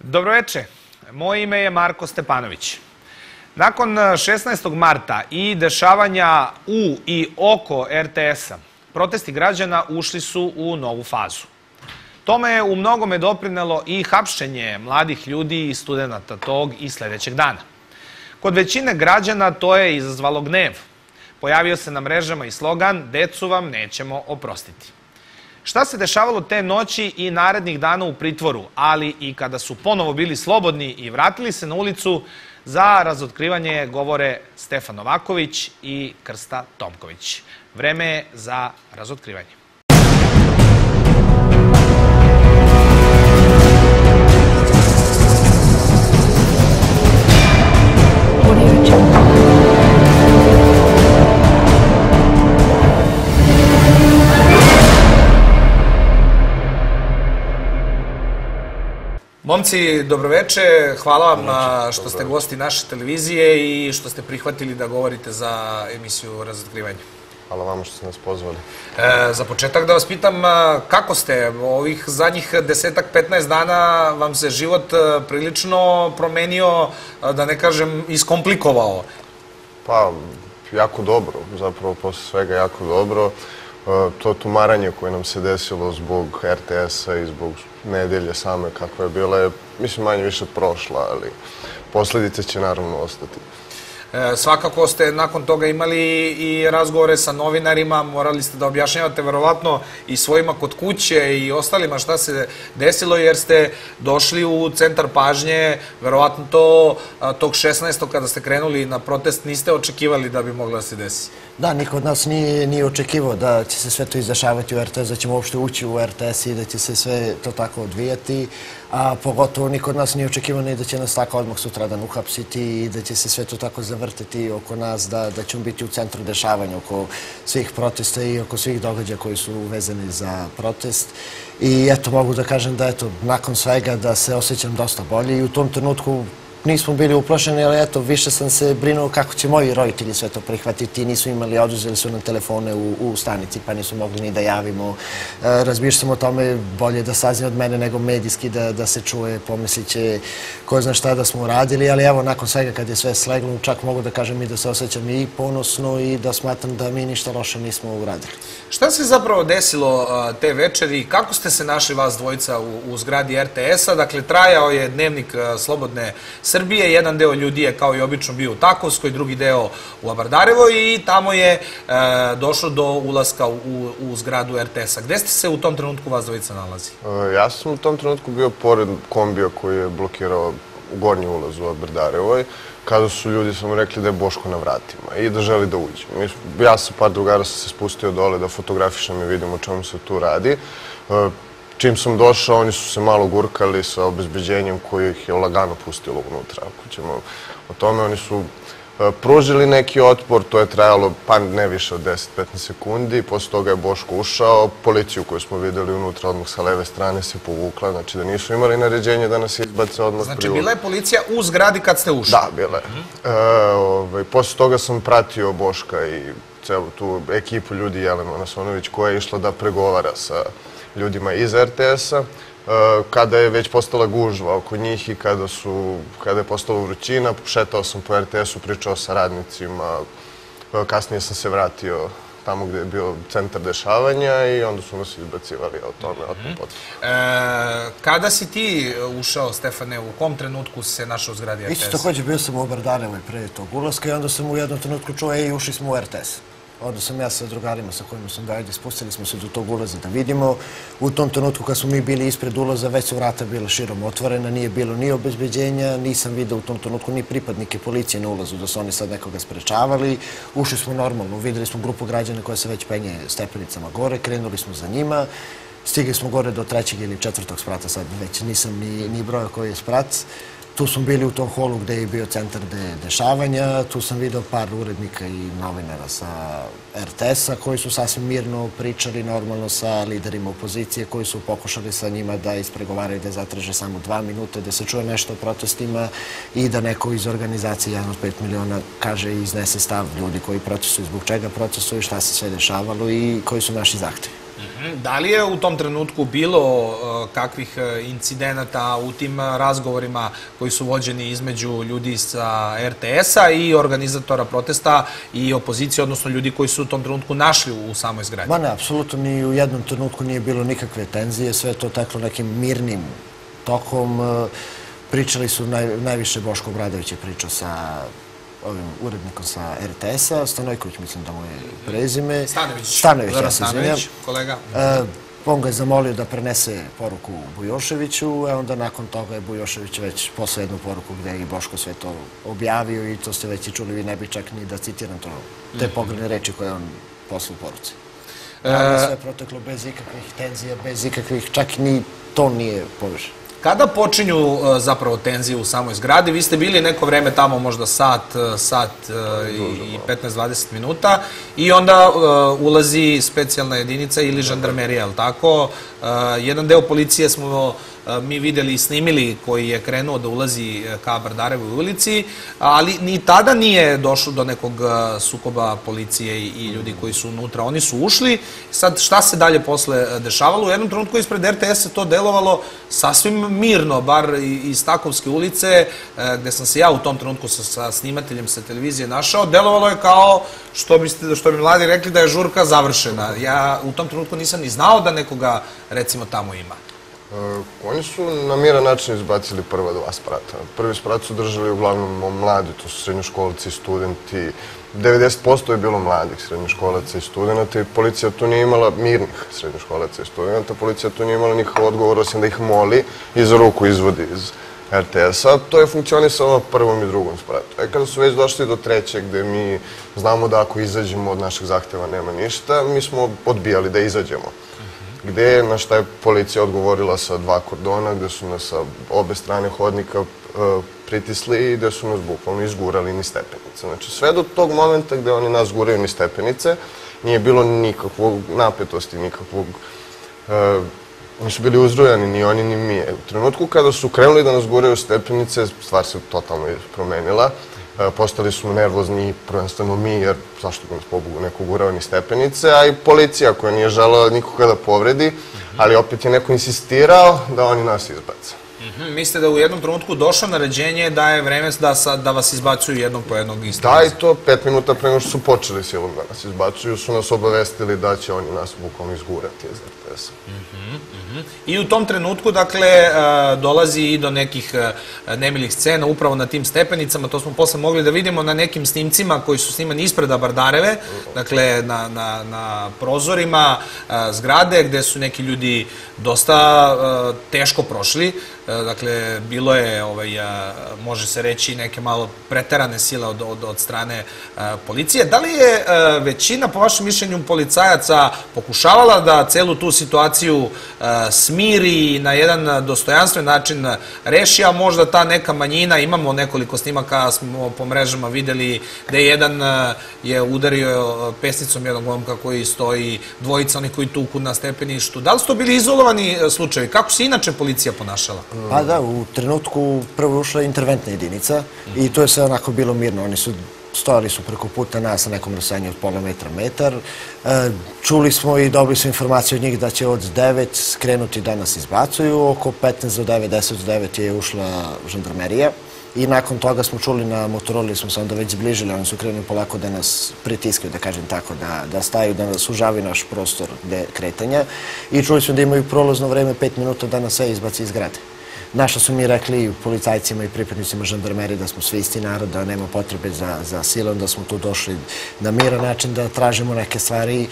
Dobroveče, moje ime je Marko Stepanović. Nakon 16. marta i dešavanja u i oko RTS-a, protesti građana ušli su u novu fazu. Tome je u mnogome doprinelo i hapšenje mladih ljudi i studenta tog i sledećeg dana. Kod većine građana to je izazvalo gnev. Pojavio se na mrežama i slogan Decu vam nećemo oprostiti. Šta se dešavalo te noći i narednih dana u pritvoru, ali i kada su ponovo bili slobodni i vratili se na ulicu, za razotkrivanje govore Stefan Novaković i Krsta Tomković. Vreme je za razotkrivanje. Momci, dobroveče. Hvala vam što ste gosti naše televizije i što ste prihvatili da govorite za emisiju Razotkrivanje. Hvala vama što ste nas pozvali. E, za početak da vas pitam a, kako ste? Ovih zadnjih desetak, 15 dana vam se život a, prilično promenio, a, da ne kažem, iskomplikovao. Pa, jako dobro, zapravo posle svega jako dobro. E, to tumaranje koje nam se desilo zbog RTS-a i zbog nedelje same kakva je bila je, mislim, manje više prošla, ali posledice će naravno ostati. E, svakako ste nakon toga imali i razgovore sa novinarima, morali ste da objašnjavate verovatno i svojima kod kuće i ostalima šta se desilo jer ste došli u centar pažnje, verovatno to tog 16. kada ste krenuli na protest niste očekivali da bi mogla da se desi. Da, niko od nas nije, nije očekivao da će se sve to izdešavati u RTS, da ćemo uopšte ući u RTS i da će se sve to tako odvijati, a pogotovo niko od nas nije očekivao ni da će nas tako odmah sutradan uhapsiti i da će se sve to tako zavrteti oko nas, da, da ćemo biti u centru dešavanja oko svih protesta i oko svih događaja koji su vezani za protest. I eto, mogu da kažem da eto, nakon svega da se osjećam dosta bolje i u tom trenutku nismo bili uplašeni, ali eto, više sam se brinuo kako će moji roditelji sve to prihvatiti. Nisu imali, oduzeli su nam telefone u, u stanici, pa nisu mogli ni da javimo. E, razmišljam o tome, bolje da sazne od mene nego medijski da, da se čuje, pomislit će ko zna šta da smo uradili, ali evo, nakon svega kad je sve sleglo, čak mogu da kažem i da se osjećam i ponosno i da smatram da mi ništa loše nismo uradili. Šta se zapravo desilo te večeri? Kako ste se našli vas dvojica u, u zgradi RTS-a? Dakle, trajao je dnevnik Slobodne Srbije. Jedan deo ljudi je kao i obično bio u Takovskoj, drugi deo u Abardarevo i tamo je e, došlo do ulaska u, u zgradu RTS-a. Gde ste se u tom trenutku vas dvojica nalazi? E, ja sam u tom trenutku bio pored kombija koji je blokirao gornji ulaz u Abardarevoj kada su ljudi samo rekli da je Boško na vratima i da želi da uđe. Ja sa par drugara sam se spustio dole da fotografišem i vidim o čemu se tu radi. E, čim sam došao, oni su se malo gurkali sa obezbeđenjem koje ih je lagano pustilo unutra. Ako ćemo o tome, oni su e, pružili neki otpor, to je trajalo pa ne više od 10-15 sekundi, posle toga je Boško ušao, policiju koju smo videli unutra odmah sa leve strane se povukla, znači da nisu imali naređenje da nas izbace odmah Znači, bila je policija u zgradi kad ste ušli? Da, bila je. E, ovaj, posle toga sam pratio Boška i celu tu ekipu ljudi Jelena Nasonović koja je išla da pregovara sa ljudima iz RTS-a, kada je već postala gužva oko njih i kada, su, kada je postala vrućina, šetao sam po RTS-u, pričao sa radnicima, kasnije sam se vratio tamo gde je bio centar dešavanja i onda su nas izbacivali o tome. Mm -hmm. e, kada si ti ušao, Stefane, u kom trenutku se našao u zgradi RTS? Isto takođe, bio sam u Obardanevoj pre tog ulaska i onda sam u jednom trenutku čuo, ej, ušli smo u RTS. Onda sam ja sa drugarima sa kojima sam dajde, spustili smo se do tog ulaza da vidimo. U tom trenutku kad smo mi bili ispred ulaza, već su vrata bila širom otvorena, nije bilo ni obezbeđenja, nisam video u tom trenutku ni pripadnike policije na ulazu da su oni sad nekoga sprečavali. Ušli smo normalno, videli smo grupu građana koja se već penje stepenicama gore, krenuli smo za njima. Stigli smo gore do trećeg ili četvrtog sprata, sad već nisam ni, ni broja koji je sprat. Tu smo bili u tom holu gde je bio centar de dešavanja, tu sam video par urednika i novinara sa RTS-a koji su sasvim mirno pričali normalno sa liderima opozicije koji su pokušali sa njima da ispregovaraju da zatraže samo dva minuta, da se čuje nešto o protestima i da neko iz organizacije 1 od 5 miliona kaže i iznese stav ljudi koji protestuju, zbog čega protestuju, šta se sve dešavalo i koji su naši zahtevi. Mhm. Da li je u tom trenutku bilo uh, kakvih uh, incidenata u tim razgovorima koji su vođeni između ljudi sa RTS-a i organizatora protesta i opozicije, odnosno ljudi koji su u tom trenutku našli u, samoj zgradi? Ma ne, apsolutno ni u jednom trenutku nije bilo nikakve tenzije, sve to teklo nekim mirnim tokom. Uh, Pričali su, naj, najviše Boško Obradović je pričao sa ovim urednikom sa RTS-a, Stanojković mislim da mu je prezime. Stanović. Stanović, ja se izvinjam. Kolega. E, on ga je zamolio da prenese poruku Bujoševiću, a onda nakon toga je Bujošević već poslao jednu poruku gde je i Boško sve to objavio i to ste već i čuli, vi ne bi čak ni da citiram to, te pogledne reči koje je on poslao u poruci. E, sve je proteklo bez ikakvih tenzija, bez ikakvih, čak ni to nije poveženo. Kada počinju uh, zapravo tenzije u samoj zgradi? Vi ste bili neko vreme tamo, možda sat, uh, sat uh, i 15-20 minuta i onda ulazi specijalna jedinica ili žandarmerija, je li tako? Jedan deo policije smo mi videli i snimili koji je krenuo da ulazi ka Bardarevoj ulici, ali ni tada nije došlo do nekog sukoba policije i ljudi koji su unutra. Oni su ušli, sad šta se dalje posle dešavalo? U jednom trenutku ispred RTS-a to delovalo sasvim mirno, bar iz Takovske ulice, gde sam se ja u tom trenutku sa, sa snimateljem sa televizije našao, delovalo je kao što, biste, što bi mladi rekli da je žurka završena. Ja u tom trenutku nisam ni znao da nekoga recimo tamo ima. Uh, oni su na miran način izbacili prva dva sprata. Prvi sprat su držali uglavnom mladi, to su srednjoškolci, studenti. 90% je bilo mladih srednjoškolaca i studenta i policija tu nije imala mirnih srednjoškolaca i studenta. Policija tu nije imala nikakav odgovor osim da ih moli i za ruku izvodi iz RTS-a. To je funkcionisalo prvom i drugom spratu. E kada su već došli do trećeg gde mi znamo da ako izađemo od našeg zahteva nema ništa, mi smo odbijali da izađemo gde na šta je policija odgovorila sa dva kordona, gde su nas sa obe strane hodnika uh, pritisli i gde su nas bukvalno izgurali ni stepenice. Znači, sve do tog momenta gde oni nas guraju ni stepenice, nije bilo nikakvog napetosti, nikakvog... Uh, nisu bili uzrujani ni oni ni mi. U trenutku kada su krenuli da nas guraju stepenice, stvar se totalno promenila. E, postali smo nervozni, prvenstveno mi, jer zašto bi nas pobogu neko gurao ni stepenice, a i policija koja nije želela nikoga da povredi, ali opet je neko insistirao da oni nas izbace. Mm Mislite da u jednom trenutku došlo naređenje da je vreme da, da vas izbacuju jednog po jednog isto? Da, i to pet minuta pre nego što su počeli silom da nas izbacuju, su nas obavestili da će oni nas bukvalno izgurati iz RTS-a. Mm -hmm. I u tom trenutku, dakle, dolazi i do nekih nemilih scena upravo na tim stepenicama, to smo posle mogli da vidimo na nekim snimcima koji su snimani ispred Abardareve, dakle, na, na, na prozorima zgrade gde su neki ljudi dosta teško prošli, dakle, bilo je, ovaj, može se reći, neke malo preterane sile od, od, od strane policije. Da li je većina, po vašem mišljenju, policajaca pokušavala da celu tu situaciju smiri i na jedan dostojanstven način reši, a možda ta neka manjina, imamo nekoliko snimaka, smo po mrežama videli gde jedan je udario pesnicom jednog momka koji stoji, dvojica onih koji tuku na stepeništu. Da li su to bili izolovani slučajevi? Kako se inače policija ponašala? Pa da, u trenutku prvo ušla interventna jedinica i to je sve onako bilo mirno. Oni su stojali su preko puta nas na nekom rasanju od pola metra, metar. E, čuli smo i dobili su informaciju od njih da će od 9 skrenuti da nas izbacuju. Oko 15 do 9, 10 do 9 je ušla žandarmerija. I nakon toga smo čuli na Motoroli, smo se onda već zbližili, oni su krenuli polako da nas pritiskaju, da kažem tako, da, da staju, da nas sužavi naš prostor kretanja. I čuli smo da imaju prolazno vreme 5 minuta da nas sve izbaci iz grade. Naša su mi rekli policajcima i pripadnicima žandarmerije da smo svi isti narod, da nema potrebe za, za silom, da smo tu došli na miran način da tražimo neke stvari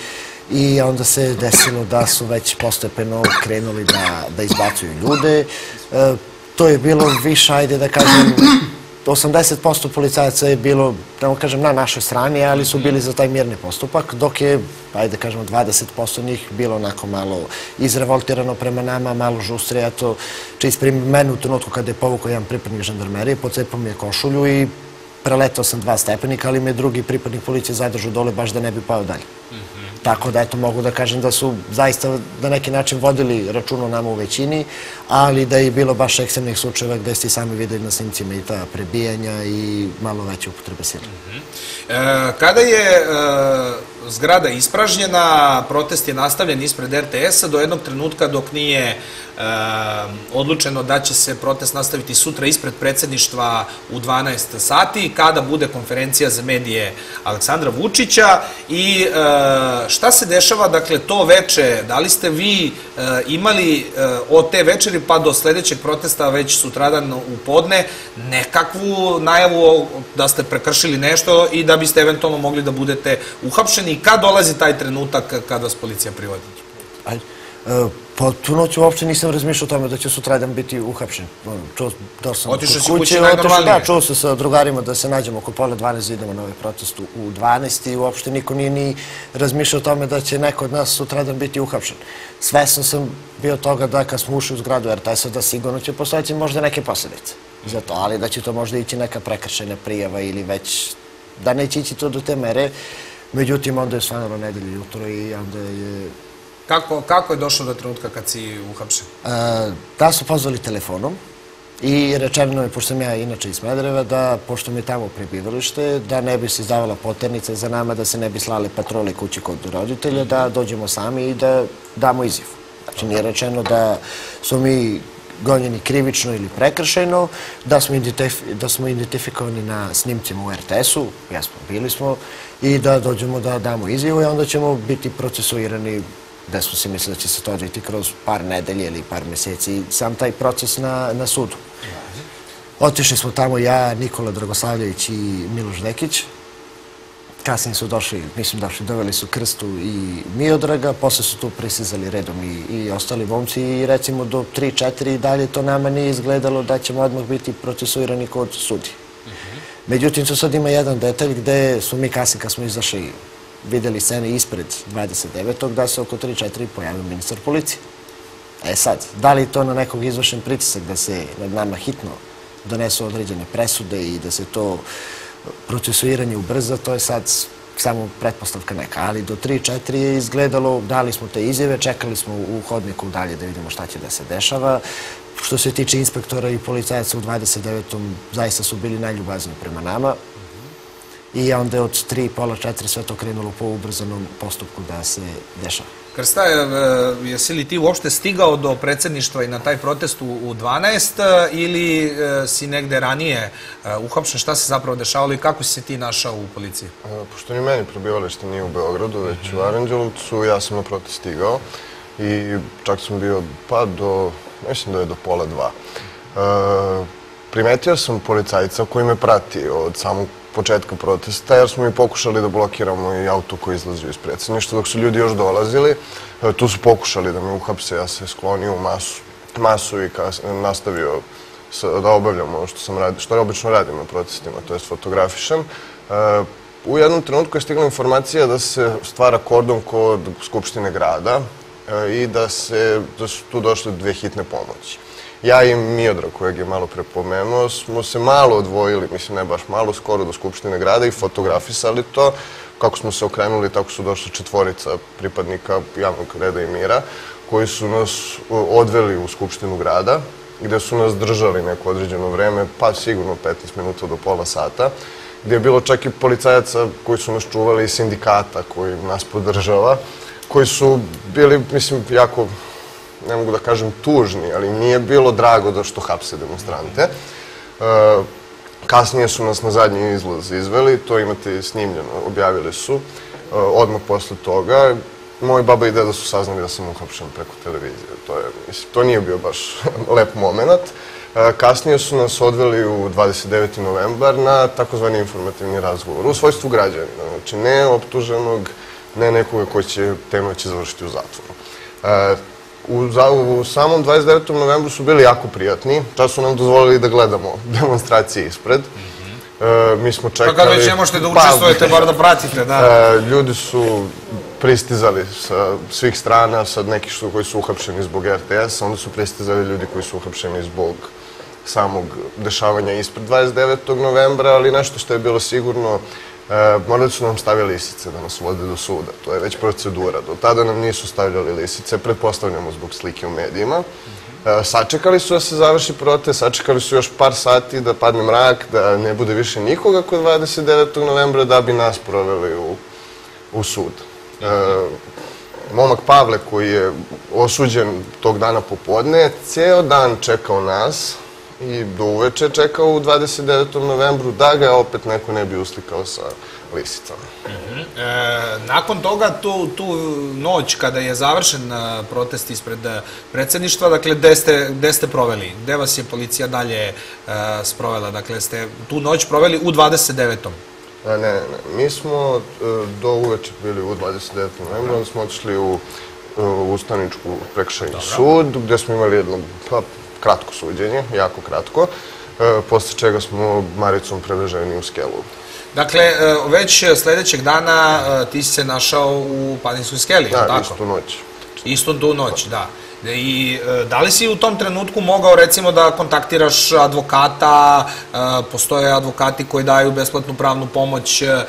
i onda se desilo da su već postepeno krenuli da, da izbacuju ljude. E, to je bilo više, ajde da kažem, 80% policajaca je bilo, da vam kažem, na našoj strani, ali su bili za taj mirni postupak, dok je, ajde da kažemo, 20% njih bilo onako malo izrevoltirano prema nama, malo žustrije, to čist primjer mene u trenutku kada je povukao jedan pripadnik žandarmerije, pocepao mi je košulju i preletao sam dva stepenika, ali me drugi pripadnik policije zadržao dole baš da ne bi pao dalje. Tako da, eto, mogu da kažem da su zaista na neki način vodili račun o nama u većini, ali da je bilo baš ekstremnih slučajeva gde ste i sami videli na snimcima i ta prebijanja i malo veće upotrebe sile. E, kada je e, zgrada ispražnjena, protest je nastavljen ispred RTS-a do jednog trenutka dok nije odlučeno da će se protest nastaviti sutra ispred predsedništva u 12 sati, kada bude konferencija za medije Aleksandra Vučića i e, šta se dešava, dakle, to veče, da li ste vi e, imali od te večeri pa do sledećeg protesta već sutradan u podne nekakvu najavu da ste prekršili nešto i da biste eventualno mogli da budete uhapšeni kad dolazi taj trenutak kad vas policija privodi? Ajde. Tu noć uopšte nisam razmišljao o tome da će sutradan biti uhapšen. Čuo, da sam Otišao si kući najnormalnije. Da, čuo se sa drugarima da se nađemo oko pola 12 da idemo na ovaj protest u u 12 i uopšte niko nije ni razmišljao o tome da će neko od nas sutradan biti uhapšen. Svesan sam bio toga da kad smo ušli u zgradu RTS-a da sigurno će postojati možda neke posledice za to, ali da će to možda ići neka prekršajna prijava ili već da neće ići to do te mere. Međutim, onda je stvarno nedelje jutro i onda je Kako, kako je došlo do trenutka kad si uhapšen? E, da su pozvali telefonom i rečeno je, pošto sam ja inače iz Smedereva, da pošto mi je tamo prebivalište, da ne bi se izdavala poternica za nama, da se ne bi slale patrole kući kod roditelja, da dođemo sami i da damo izjavu. Znači nije rečeno da su mi gonjeni krivično ili prekršajno, da smo, da smo identifikovani na snimcima u RTS-u, jesmo, bili smo, i da dođemo da damo izjavu i onda ćemo biti procesuirani da smo se mislili da će se to odviti kroz par nedelje ili par meseci, sam taj proces na, na sudu. Otišli smo tamo ja, Nikola Dragoslavljević i Miloš Dekić. Kasnije su došli, mislim došli, doveli su Krstu i Miodraga, posle su tu prisizali redom i, i ostali momci i recimo do 3-4 i dalje to nama nije izgledalo da ćemo odmah biti procesuirani kod sudi. Međutim, tu sad ima jedan detalj gde su mi kasnije kad smo izašli videli scene ispred 29. da se oko 3-4 pojavio ministar policije. E sad, da li to na nekog izvršen pritisak da se nad nama hitno donesu određene presude i da se to procesuiranje ubrza, to je sad samo pretpostavka neka, ali do 3-4 je izgledalo, dali smo te izjave, čekali smo u hodniku dalje da vidimo šta će da se dešava. Što se tiče inspektora i policajaca u 29. zaista su bili najljubazniji prema nama i onda je od 3, pola 4 sve to krenulo po ubrzanom postupku da se dešava. Krsta, e, jesi li ti uopšte stigao do predsedništva i na taj protest u, u 12 e, ili e, si negde ranije uhapšen? Šta se zapravo dešavalo i kako si se ti našao u policiji? Pošto ni meni prebivalište nije u Beogradu, već u Aranđelovcu, ja sam na protest stigao i čak sam bio pa do, mislim da je do pola dva. Primetio sam policajca koji me prati od samog početka protesta, jer smo mi pokušali da blokiramo i auto koji izlazio iz predsedništva, dok su ljudi još dolazili. E, tu su pokušali da me uhapse, ja se sklonio u masu, masu i nastavio da obavljam ono što sam radi, što obično radim na protestima, to jest fotografišem. E, u jednom trenutku je stigla informacija da se stvara kordon kod Skupštine grada e, i da, se, da su tu došle dve hitne pomoći. Ja i Miodra, kojeg je malo prepomenuo, smo se malo odvojili, mislim ne baš malo, skoro do Skupštine grada i fotografisali to. Kako smo se okrenuli, tako su došla četvorica pripadnika javnog reda i mira, koji su nas o, odveli u Skupštinu grada, gde su nas držali neko određeno vreme, pa sigurno 15 minuta do pola sata, gde je bilo čak i policajaca koji su nas čuvali iz sindikata koji nas podržava, koji su bili, mislim, jako ne mogu da kažem tužni, ali nije bilo drago da što hapse demonstrante. E, kasnije su nas na zadnji izlaz izveli, to imate snimljeno, objavili su. E, odmah posle toga, moj baba i deda su saznali da sam uhapšen preko televizije. To, je, mislim, to nije bio baš lep moment. E, kasnije su nas odveli u 29. novembar na takozvani informativni razgovor u svojstvu građanina. Znači, ne optuženog, ne nekoga ko će te noći završiti u zatvoru. U, za, u samom 29. novembru su bili jako prijatni. Čas su nam dozvolili da gledamo demonstracije ispred. E, mi smo čekali... Pa kad već ne možete da učestvujete, bar da pratite, da. E, ljudi su pristizali sa svih strana, sad neki su, koji su uhapšeni zbog RTS, onda su pristizali ljudi koji su uhapšeni zbog samog dešavanja ispred 29. novembra, ali nešto što je bilo sigurno, E, su nam staviti lisice da nas vode do suda. To je već procedura. Do tada nam nisu stavljali lisice, pretpostavljamo zbog slike u medijima. E, sačekali su da se završi protest, sačekali su još par sati da padne mrak, da ne bude više nikoga kod 29. novembra da bi nas proveli u, u sud. E, momak Pavle koji je osuđen tog dana popodne, ceo dan čekao nas i do uveče čekao u 29. novembru da ga opet neko ne bi uslikao sa lisicama. E, nakon toga, tu, tu noć kada je završen e, protest ispred e, predsedništva, dakle, gde ste, gde ste proveli? Gde vas je policija dalje e, sprovela? Dakle, ste tu noć proveli u 29. A, ne, ne. Mi smo do uveče bili u 29. novembru, onda smo otišli u, u Ustaničku prekšajni sud, gde smo imali jedno pa, kratko suđenje, jako kratko, e, posle čega smo Maricom preveženi u skelu. Dakle, e, već sledećeg dana e, ti si se našao u Padinskoj skeli, Da, tako? istu noć. Isto tu noć, da. I e, da li si u tom trenutku mogao recimo da kontaktiraš advokata, e, postoje advokati koji daju besplatnu pravnu pomoć e,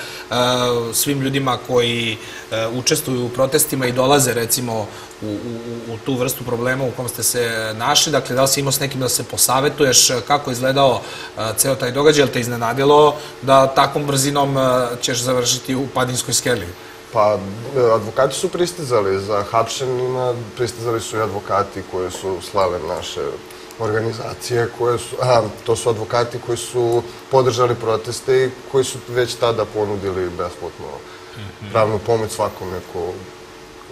svim ljudima koji e, učestvuju u protestima i dolaze recimo u, u, u- tu vrstu problema u kom ste se našli, dakle da li si imao s nekim da se posavetuješ, kako je izgledao e, ceo taj događaj, jel te iznenadilo da takvom brzinom e, ćeš završiti u Padinskoj skeli? Pa, advokati su pristizali za hapšenima, pristizali su i advokati koji su slave naše organizacije, koje su, a, to su advokati koji su podržali proteste i koji su već tada ponudili besplatno pravnu pomoć svakome ko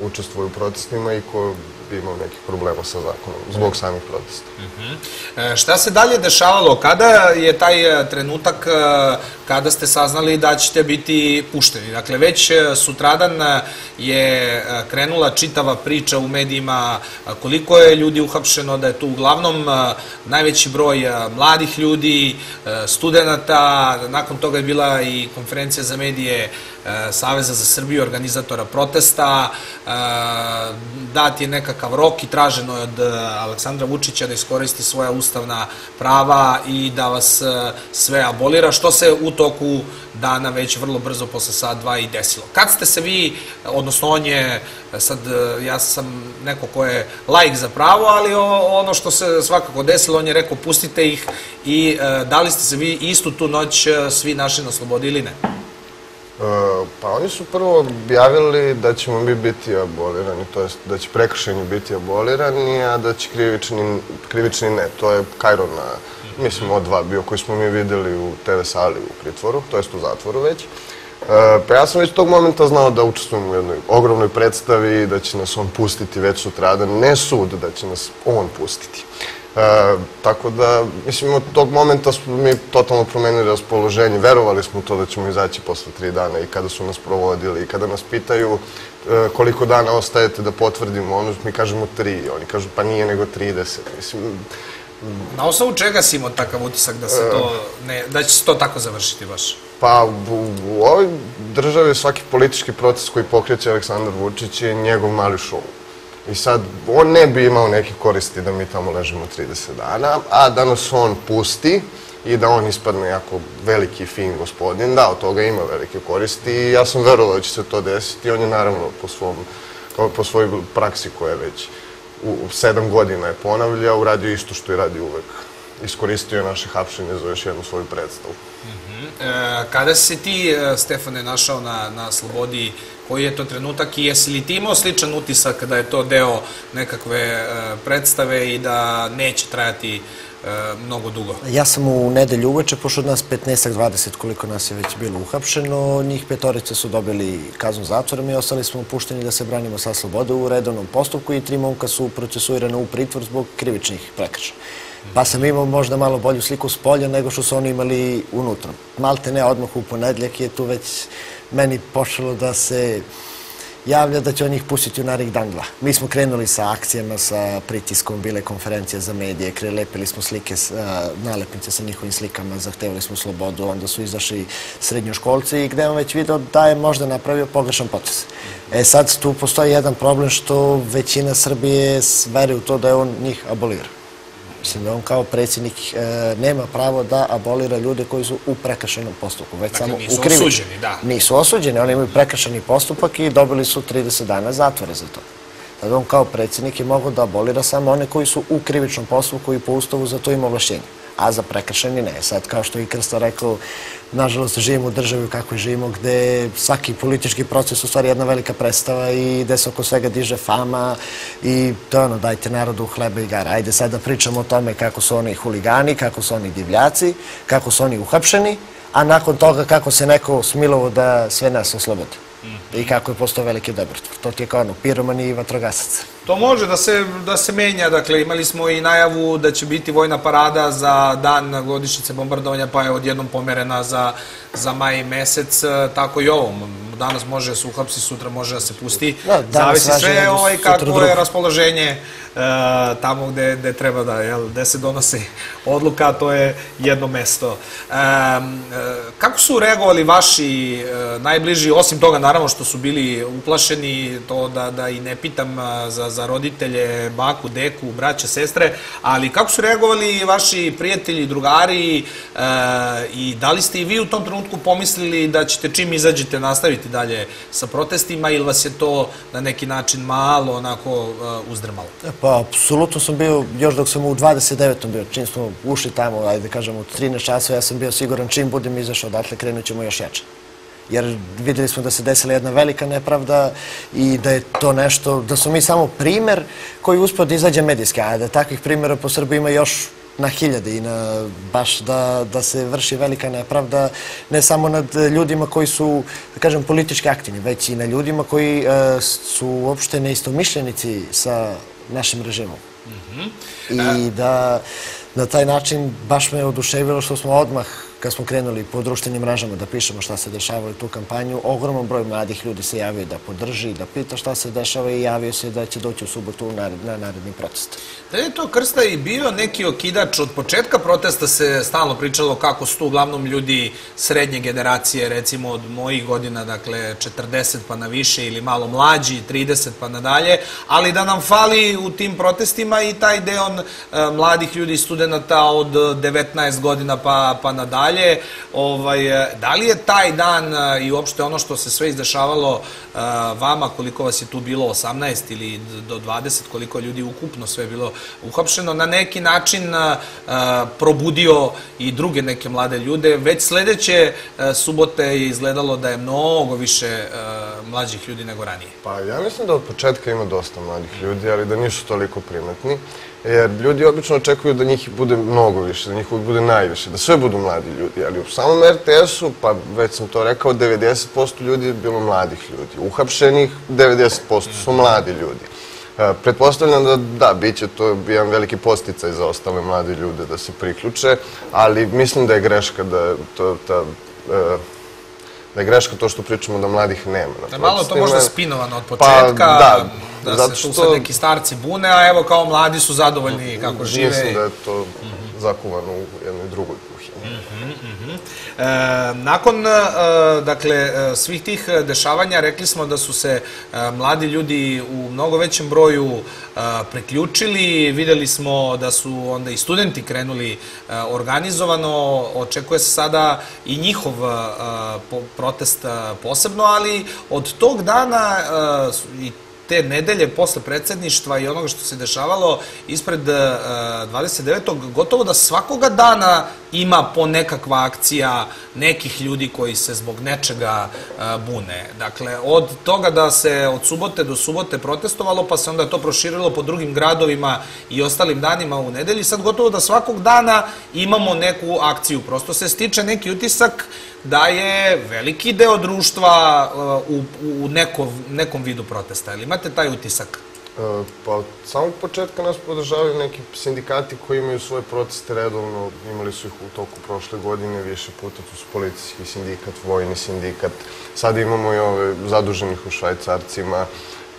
učestvuje u protestima i ko imao nekih problema sa zakonom zbog samih protesta. E, Šta se dalje dešavalo? Kada je taj e, trenutak e, kada ste saznali da ćete biti pušteni? Dakle, već sutradan je krenula čitava priča u medijima koliko je ljudi uhapšeno, da je tu uglavnom najveći broj mladih ljudi, studenta, nakon toga je bila i konferencija za medije Saveza za Srbiju, organizatora protesta, dat je nekakav rok i traženo je od e, Aleksandra Vučića da iskoristi svoja ustavna prava i da vas e, sve abolira, što se u toku dana već vrlo brzo posle sat dva i desilo. Kad ste se vi, odnosno on je, e, sad ja sam neko ko je laik za pravo, ali ono što se svakako desilo, on je rekao pustite ih i da li ste se vi istu tu noć svi našli na slobodi ili ne? E, Pa oni su prvo objavili da ćemo mi biti abolirani, to jest da će prekršajni biti abolirani, a da će krivični, krivični ne. To je Kajron na, mislim, od dva bio koji smo mi videli u TV sali u pritvoru, to jest u zatvoru već. E, Pa ja sam već tog momenta znao da učestvujem u jednoj ogromnoj predstavi, da će nas on pustiti već sutradan, ne sud, da će nas on pustiti. E, tako da, mislim, od tog momenta smo mi totalno promenili raspoloženje. Verovali smo to da ćemo izaći posle tri dana i kada su nas provodili i kada nas pitaju e, koliko dana ostajete da potvrdimo, ono, mi kažemo tri, oni kažu pa nije nego 30. Mislim, Na osnovu čega si imao takav utisak da se to, ne, da će se to tako završiti baš? Pa u, u ovoj državi svaki politički proces koji pokreće Aleksandar Vučić je njegov mali šou. I sad, on ne bi imao neke koristi da mi tamo ležimo 30 dana, a da nas on pusti i da on ispadne jako veliki, fin gospodin, da, od toga ima velike koristi i ja sam verovao da će se to desiti. On je naravno po, po, svojoj praksi koja je već u, sedam godina je ponavljao, uradio isto što je radio uvek. Iskoristio je naše hapšenje za još jednu svoju predstavu. E, kada si ti, e, Stefane, našao na, na slobodi, koji je to trenutak i jesi li ti imao sličan utisak da je to deo nekakve e, predstave i da neće trajati e, mnogo dugo? Ja sam u nedelju uveče, pošto od nas 15-20 koliko nas je već bilo uhapšeno, njih petorice su dobili kaznu zatvora, mi ostali smo pušteni da se branimo sa slobode u redovnom postupku i tri momka su procesuirane u pritvor zbog krivičnih prekršaja. Pa sam imao možda malo bolju sliku s polja nego što su oni imali unutra. Malte ne, odmah u ponedljak je tu već meni počelo da se javlja da će on ih pustiti u narednih dan dva. Mi smo krenuli sa akcijama, sa pritiskom, bile konferencije za medije, kre, lepili smo slike, nalepnice sa njihovim slikama, zahtevali smo slobodu, onda su izašli srednjoškolci i gde on već video da je možda napravio pogrešan potes. E sad tu postoji jedan problem što većina Srbije veruje u to da je on njih abolirao. Mislim da on kao predsjednik e, nema pravo da abolira ljude koji su u prekršenom postupku, već Dakle, samo nisu u osuđeni, da. Nisu osuđeni, oni imaju prekršeni postupak i dobili su 30 dana zatvora za to. Tad on kao predsjednik je mogao da abolira samo one koji su u krivičnom postupku i po ustavu za to ima ovlašćenje. A za prekršeni ne. Sad, kao što je Krsta rekao, nažalost živimo u državi u kakvoj živimo, gde svaki politički proces u stvari jedna velika predstava i gde se oko svega diže fama i to je ono, dajte narodu hleba i gara. Ajde sad da pričamo o tome kako su oni huligani, kako su oni divljaci, kako su oni uhapšeni, a nakon toga kako se neko smilovo da sve nas oslobodi. I kako je postao veliki dobrotvar. To ti je kao ono, piromani i vatrogasac. To može da se, da se menja, dakle imali smo i najavu da će biti vojna parada za dan godišnjice bombardovanja, pa je odjednom pomerena za, za maj mesec, tako i ovo. Danas može da se uhapsi, sutra može da se pusti. Da, Zavisi sve ovaj, kako je raspoloženje e, tamo gde, gde treba da, jel, gde se donosi odluka, to je jedno mesto. E, kako su reagovali vaši e, najbliži, osim toga naravno što su bili uplašeni, to da, da i ne pitam za, za roditelje, baku, deku, braće, sestre, ali kako su reagovali vaši prijatelji, drugari e, i da li ste i vi u tom trenutku pomislili da ćete čim izađete nastaviti dalje sa protestima ili vas je to na neki način malo onako e, uzdrmalo? Pa, apsolutno sam bio, još dok sam u 29. bio, čim smo ušli tamo, ajde da kažemo, u 13 časova, ja sam bio siguran čim budem izašao odatle, krenut ćemo još jače. Jer videli smo da se desila jedna velika nepravda i da je to nešto, da smo mi samo primer koji uspio da izađe medijski, a da takvih primjera po Srbiji ima još na hiljade i na baš da, da se vrši velika nepravda ne samo nad ljudima koji su, da kažem, politički aktivni, već i na ljudima koji e, su uopšte neistomišljenici sa našim režimom. I da na taj način baš me oduševilo što smo odmah kad smo krenuli po društvenim mrežama da pišemo šta se dešava u tu kampanju, ogroman broj mladih ljudi se javio da podrži, da pita šta se dešava i javio se da će doći u subotu na, na naredni protest. Da je to Krsta i bio neki okidač od početka protesta se stalno pričalo kako su tu uglavnom ljudi srednje generacije, recimo od mojih godina, dakle 40 pa na više ili malo mlađi, 30 pa nadalje, ali da nam fali u tim protestima i taj deo e, mladih ljudi, studenta od 19 godina pa, pa nadalje. Ovaj, e, da li je taj dan e, i uopšte ono što se sve izdešavalo e, vama, koliko vas je tu bilo, 18 ili do 20, koliko ljudi ukupno sve bilo uhapšeno, na neki način probudio i druge neke mlade ljude. Već sledeće subote je izgledalo da je mnogo više mlađih ljudi nego ranije. Pa ja mislim da od početka ima dosta mladih ljudi, ali da nisu toliko primetni. Jer ljudi obično očekuju da njih bude mnogo više, da njih bude najviše, da sve budu mladi ljudi. Ali u samom RTS-u, pa već sam to rekao, 90% ljudi je bilo mladih ljudi. Uhapšenih 90% su mladi ljudi. E, Pretpostavljam da da, bit će to jedan veliki posticaj za ostale mlade ljude da se priključe, ali mislim da je greška da to, ta, e, da je greška to što pričamo da mladih nema. na Da je malo to možda spinovano od početka, Pa, da, da zato se tu sad neki starci bune, a evo kao mladi su zadovoljni kako žive. Mislim da je to zakuvano u jednoj drugoj nakon e, dakle e, svih tih dešavanja rekli smo da su se e, mladi ljudi u mnogo većem broju e, priključili, videli smo da su onda i studenti krenuli e, organizovano, očekuje se sada i njihov e, protest e, posebno, ali od tog dana e, i te nedelje posle predsedništva i onoga što se dešavalo ispred e, 29. gotovo da svakoga dana ima po nekakva akcija nekih ljudi koji se zbog nečega e, bune. Dakle, od toga da se od subote do subote protestovalo, pa se onda to proširilo po drugim gradovima i ostalim danima u nedelji, sad gotovo da svakog dana imamo neku akciju. Prosto se stiče neki utisak da je veliki deo društva e, u, u nekom, nekom vidu protesta. Ili imate taj utisak? E, Pa od samog početka nas podržavaju neki sindikati koji imaju svoje proteste redovno, imali su ih u toku prošle godine, više puta tu su policijski sindikat, vojni sindikat, sad imamo i ove zaduženih u švajcarcima.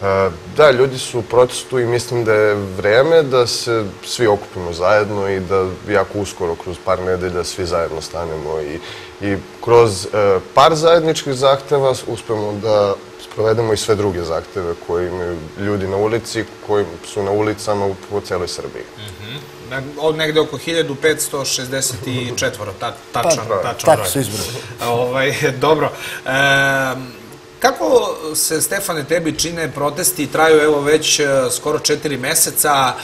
E, Da, ljudi su u protestu i mislim da je vreme da se svi okupimo zajedno i da jako uskoro, kroz par nedelja, svi zajedno stanemo i, i kroz e, par zajedničkih zahteva uspemo da sprovedemo i sve druge zahteve koje imaju ljudi na ulici, koji su na ulicama po celoj Srbiji. Ne- od negde oko 1564, ta, tačan, Pa, tačan tako broj. su izbrojali. Ovaj, dobro. E, kako se, Stefane, tebi čine protesti, traju evo već e, skoro četiri meseca,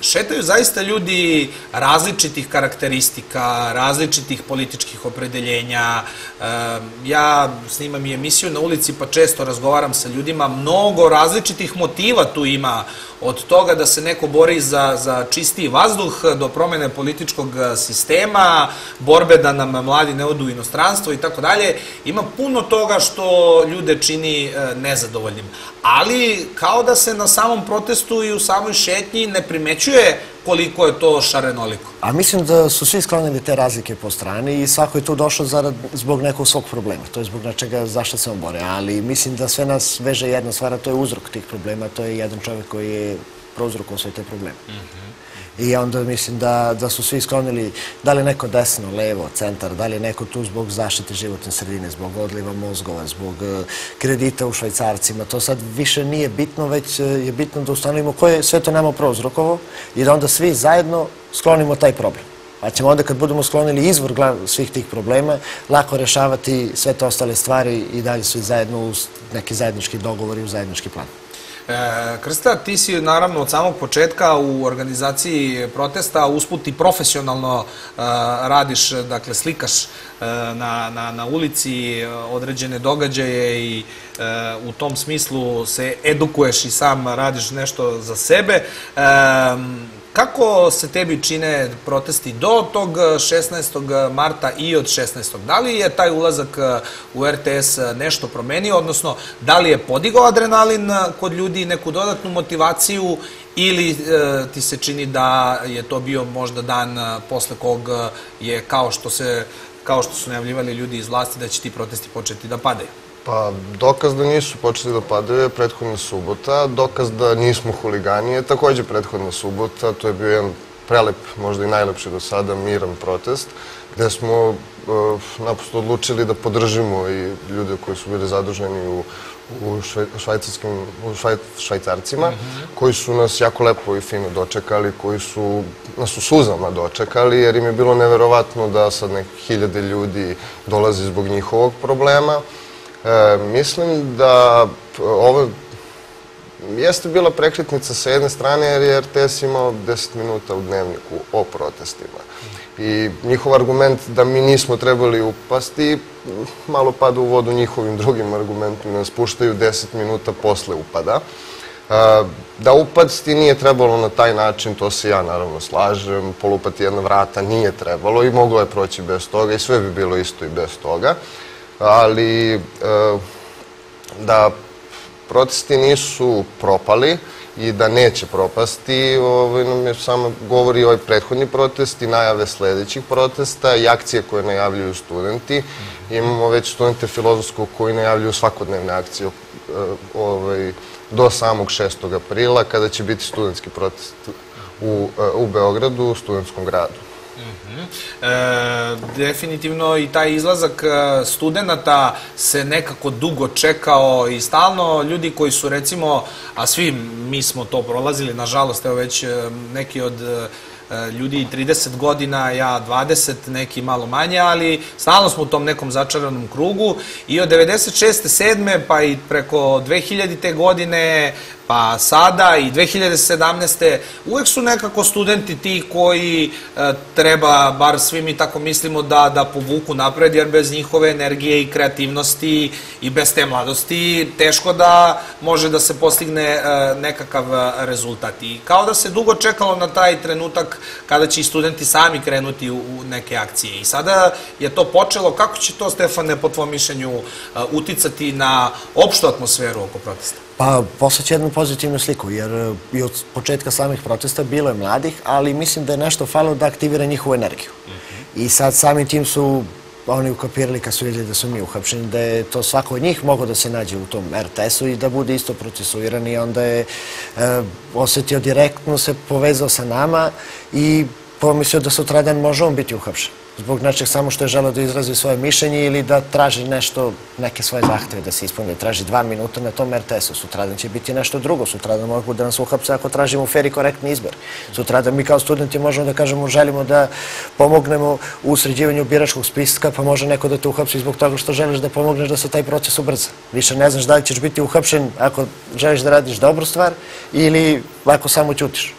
šetaju zaista ljudi različitih karakteristika, različitih političkih opredeljenja. Ja snimam i emisiju na ulici pa često razgovaram sa ljudima, mnogo različitih motiva tu ima od toga da se neko bori za, za čistiji vazduh do promene političkog e, sistema, borbe da nam mladi ne odu u inostranstvo i tako dalje. Ima puno toga što ljude čini e, nezadovoljnim. Ali kao da se na samom protestu i u samoj šetnji ne primećuje koliko je to šarenoliko. A mislim da su svi sklonili te razlike po strani i svako je tu došao zarad, zbog nekog svog problema. To je zbog nečega zašto se on bore. Ali mislim da sve nas veže jedna stvar, a to je uzrok tih problema. To je jedan čovjek koji je prouzrokom sve te probleme. I onda mislim da, da su svi sklonili, da li neko desno, levo, centar, da li neko tu zbog zaštite životne sredine, zbog odliva mozgova, zbog eh, kredita u švajcarcima. To sad više nije bitno, već eh, je bitno da ustanovimo ko je sve to nama prouzrokovo i da onda svi zajedno sklonimo taj problem. Pa ćemo onda kad budemo sklonili izvor svih tih problema, lako rešavati sve te ostale stvari i dalje svi zajedno uz neki zajednički dogovor i u zajednički plan. E, Krsta, ti si naravno od samog početka u organizaciji protesta, usput i profesionalno e, radiš, dakle slikaš e, na, na, na ulici određene događaje i u tom smislu se edukuješ i sam radiš nešto za sebe. Kako se tebi čine protesti do tog 16. marta i od 16. Da li je taj ulazak e, u RTS nešto promenio, odnosno da li je podigao adrenalin kod ljudi, neku dodatnu motivaciju ili ti se čini da je to bio možda dan posle kog je kao što se kao što su najavljivali ljudi iz vlasti da će ti protesti početi da padaju? Pa, dokaz da nisu počeli da padaju je prethodna subota, dokaz da nismo huligani je takođe prethodna subota, to je bio jedan prelep, možda i najlepši do sada, miran protest, gde smo uh, naprosto odlučili da podržimo i ljude koji su bili zaduženi u, u švaj, švajcarskim, u švaj, švajcarcima, koji su nas jako lepo i fino dočekali, koji su nas u suzama dočekali, jer im je bilo neverovatno da sad neke hiljade ljudi dolazi zbog njihovog problema. E, mislim da p- ovo jeste bila prekretnica sa jedne strane jer je RTS imao 10 minuta u dnevniku o protestima. I njihov argument da mi nismo trebali upasti malo pada u vodu njihovim drugim argumentima, nas puštaju 10 minuta posle upada. E, Da upasti nije trebalo na taj način, to se ja naravno slažem, polupati jedna vrata nije trebalo i moglo je proći bez toga i sve bi bilo isto i bez toga. Ali e, da protesti nisu propali i da neće propasti, ovaj, nam je samo govori ovaj prethodni protest i najave sledećih protesta i akcije koje najavljuju studenti. Imamo već studente filozofskog koji najavljuju svakodnevne akcije eh, ovaj, do samog 6. aprila kada će biti studentski protest u, eh, u Beogradu, u studentskom gradu. E, definitivno i taj izlazak e, studenta se nekako dugo čekao i stalno ljudi koji su recimo, a svi mi smo to prolazili, nažalost, evo već e, neki od ljudi 30 godina, ja 20, neki malo manje, ali stalno smo u tom nekom začaranom krugu i od 96. 7. pa i preko 2000. godine pa sada i 2017. uvek su nekako studenti ti koji e, treba, bar svi mi tako mislimo, da, da povuku napred, jer bez njihove energije i kreativnosti i bez te mladosti teško da može da se postigne e, nekakav rezultat. I kao da se dugo čekalo na taj trenutak kada će i studenti sami krenuti u, u neke akcije. I sada je to počelo. Kako će to, Stefane, po tvojom mišljenju, e, uticati na opštu atmosferu oko protesta? Pa, poslaće jednu pozitivnu sliku, jer e, i od početka samih protesta bilo je mladih, ali mislim da je nešto falilo da aktivira njihovu energiju. I sad samim tim su oni ukapirali kad su vidjeli da su mi uhapšeni, da je to svako od njih mogao da se nađe u tom RTS-u i da bude isto procesuiran i onda je e, osetio direktno, se povezao sa nama i pomislio da sutradan može on biti uhapšen. Zbog nečeg samo što je želeo da izrazi svoje mišljenje ili da traži nešto, neke svoje zahteve da se ispune, da traži dva minuta na tom RTS-u. Sutradan će biti nešto drugo, sutradan mogu da nas uhapse ako tražimo fer i korektni izbor. Sutradan mi kao studenti možemo da kažemo želimo da pomognemo u sređivanju biračkog spiska, pa može neko da te uhapsi zbog toga što želiš da pomogneš da se taj proces ubrza. Više ne znaš da li ćeš biti uhapšen ako želiš da radiš dobru stvar ili ako samo ćutiš.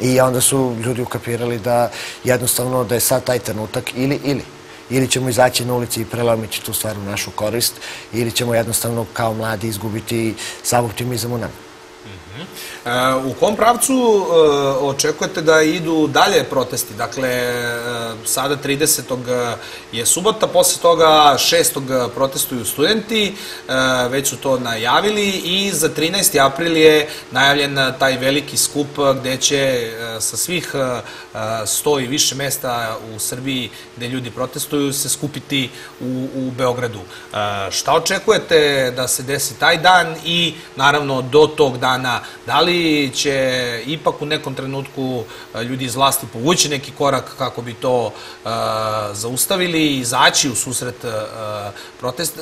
I onda su ljudi ukapirali da jednostavno da je sad taj trenutak ili ili. Ili ćemo izaći na ulici i prelomiti tu stvar u našu korist, ili ćemo jednostavno kao mladi izgubiti sav optimizam u nama. E, U kom pravcu e, očekujete da idu dalje protesti? Dakle, e, sada 30. je subota, posle toga 6. protestuju studenti, e, već su to najavili i za 13. april je najavljen taj veliki skup gde će e, sa svih e, 100 i više mesta u Srbiji gde ljudi protestuju se skupiti u, u Beogradu. E, Šta očekujete da se desi taj dan i naravno do tog dana da li će ipak u nekom trenutku e, ljudi iz vlasti povući neki korak kako bi to e, zaustavili i izaći u susret e, protest,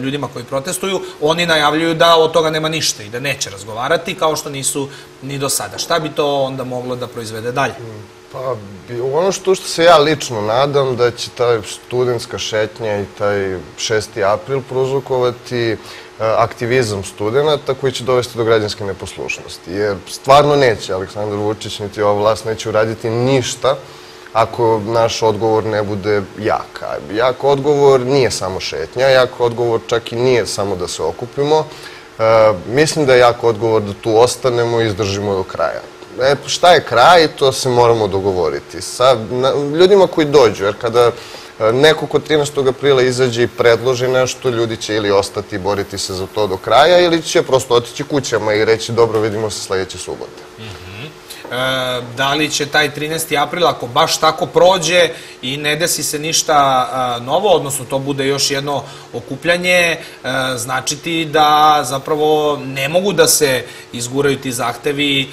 ljudima koji protestuju, oni najavljuju da od toga nema ništa i da neće razgovarati kao što nisu ni do sada. Šta bi to onda moglo da proizvede dalje? Pa, ono što, se ja lično nadam da će ta studentska šetnja i taj 6. april prouzrokovati e, aktivizam studenta koji će dovesti do građanske neposlušnosti. Jer stvarno neće Aleksandar Vučić niti ova vlast neće uraditi ništa ako naš odgovor ne bude jak. Jak odgovor nije samo šetnja, jak odgovor čak i nije samo da se okupimo. E, mislim da je jak odgovor da tu ostanemo i izdržimo do kraja. E, šta je kraj, to se moramo dogovoriti. Sa ljudima koji dođu, jer kada e, neko ko 13. aprila izađe i predloži nešto, ljudi će ili ostati i boriti se za to do kraja, ili će prosto otići kućama i reći dobro, vidimo se sledeće subote. E, da li će taj 13. april, ako baš tako prođe i ne desi se ništa e, novo, odnosno to bude još jedno okupljanje, e, značiti da zapravo ne mogu da se izguraju ti zahtevi